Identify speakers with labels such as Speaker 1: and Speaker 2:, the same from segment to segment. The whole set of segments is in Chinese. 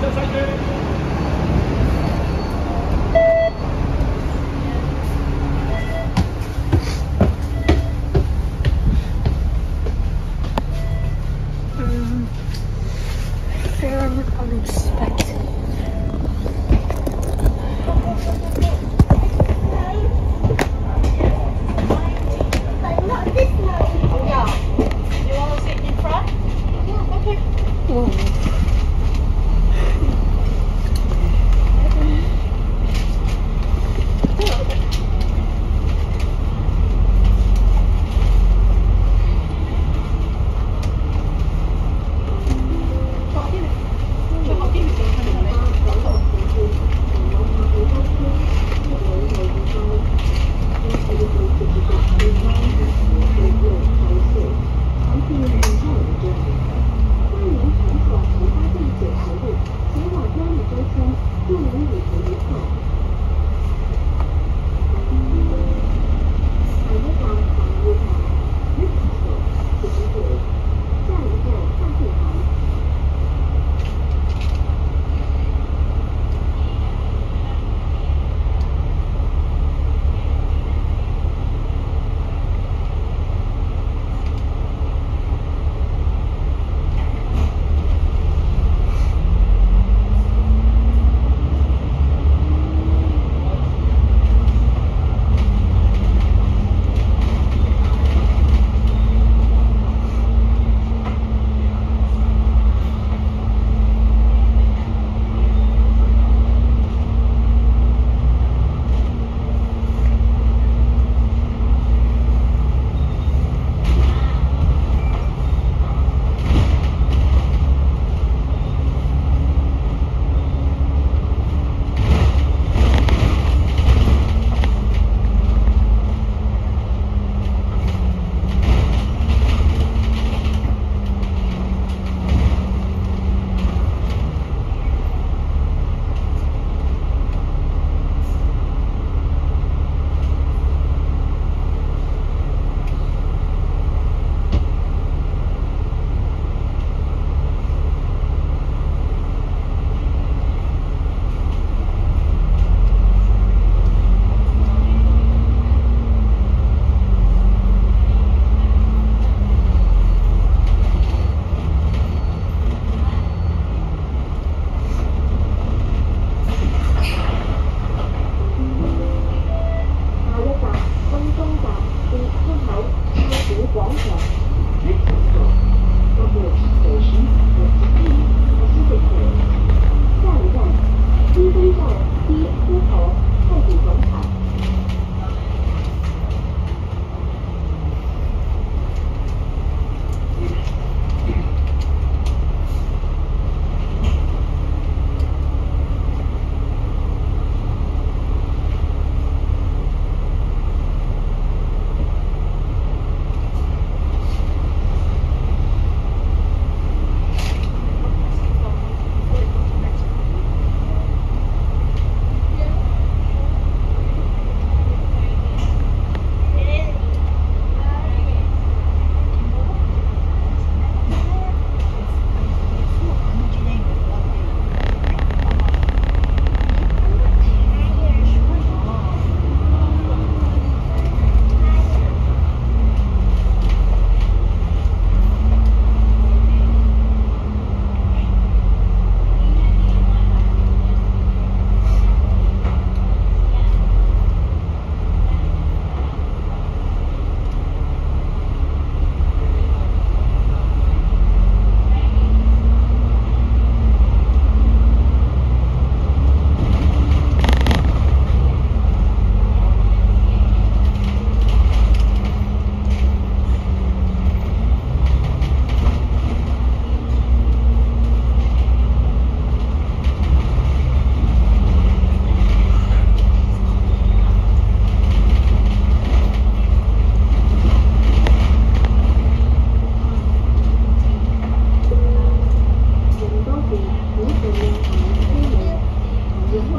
Speaker 1: Deus, ajude.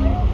Speaker 1: Thank you.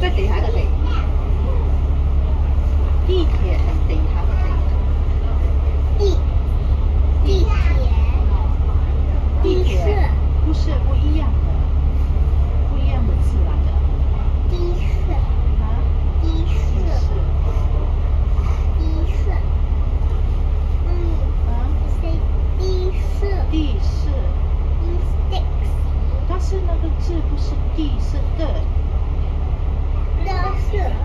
Speaker 1: 在地下的是
Speaker 2: 地铁，是地下的是
Speaker 1: 地
Speaker 2: 地铁地铁不是不一样的，不一样的字来的。
Speaker 1: 第
Speaker 2: 啊，
Speaker 1: 第四，第四，嗯，
Speaker 2: 好
Speaker 1: ，C，第四，
Speaker 2: 第四，
Speaker 1: 第四，
Speaker 2: 但是那个字不是第四。
Speaker 1: Yeah.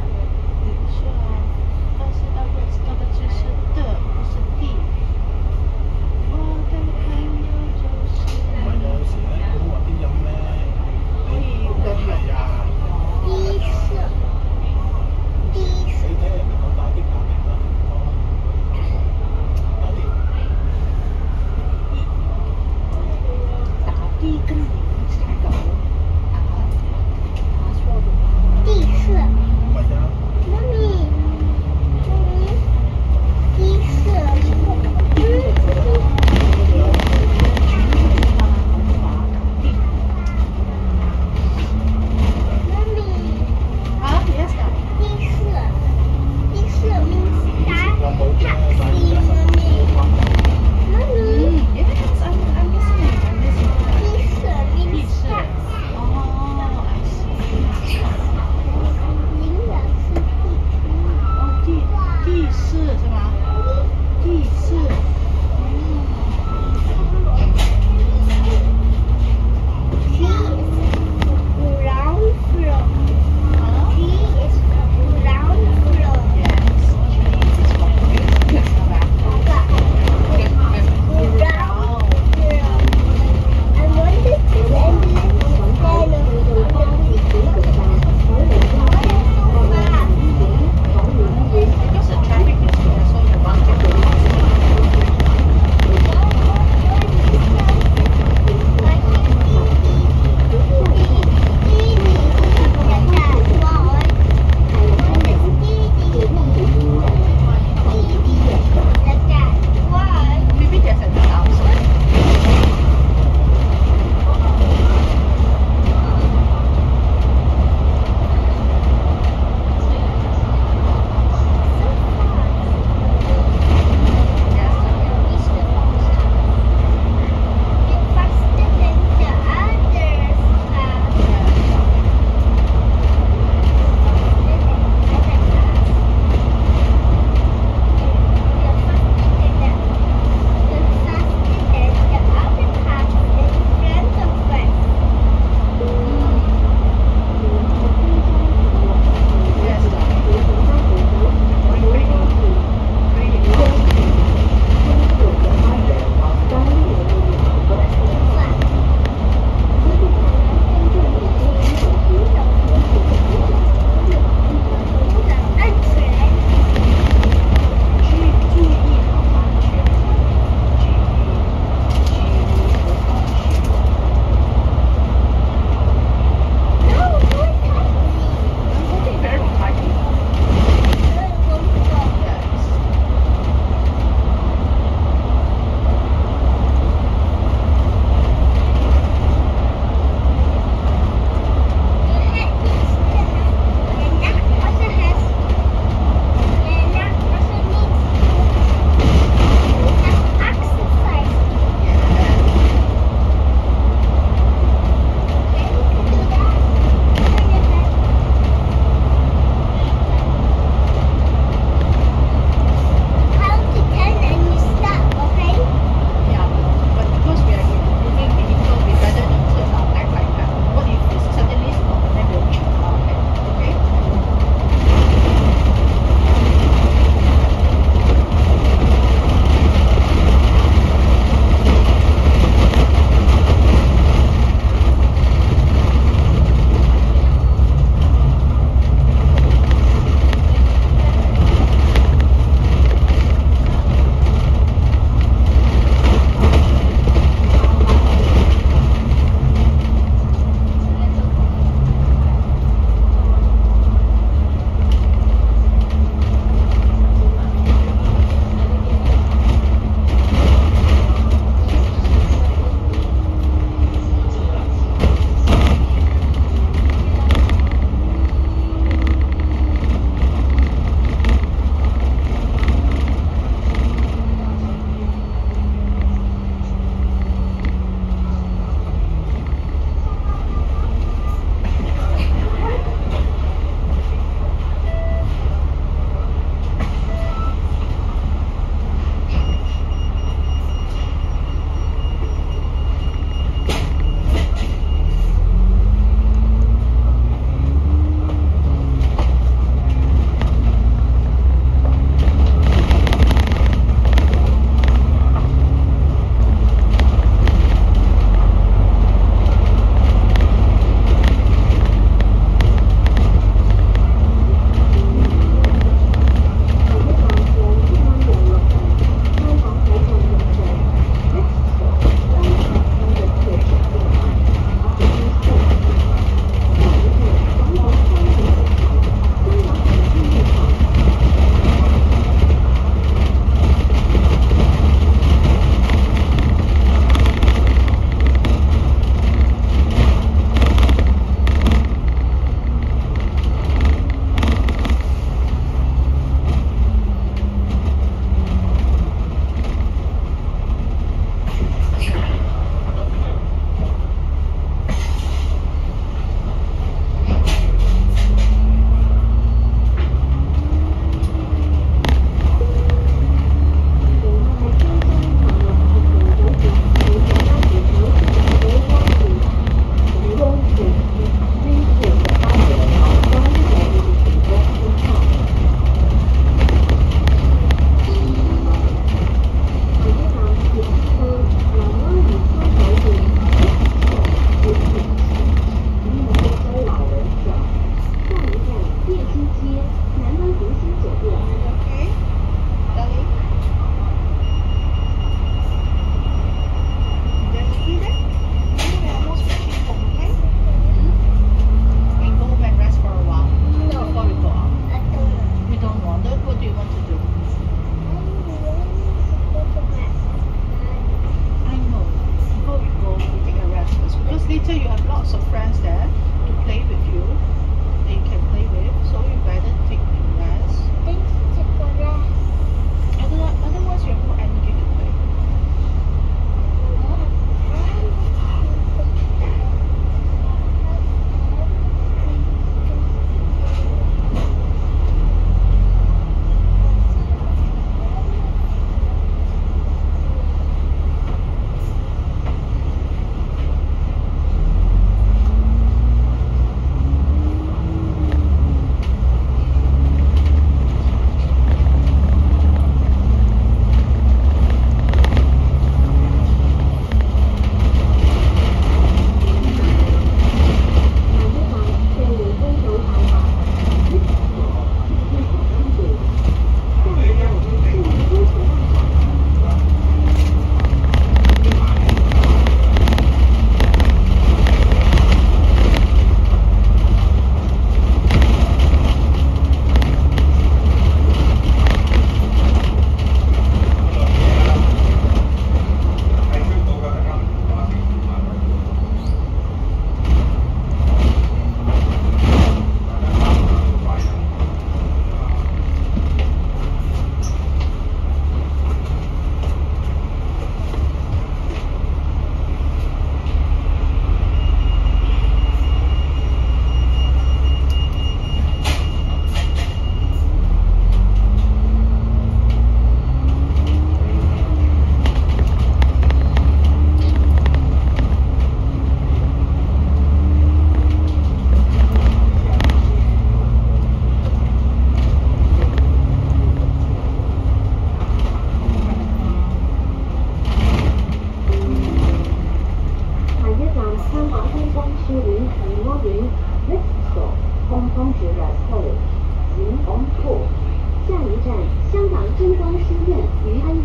Speaker 1: 春光书院余安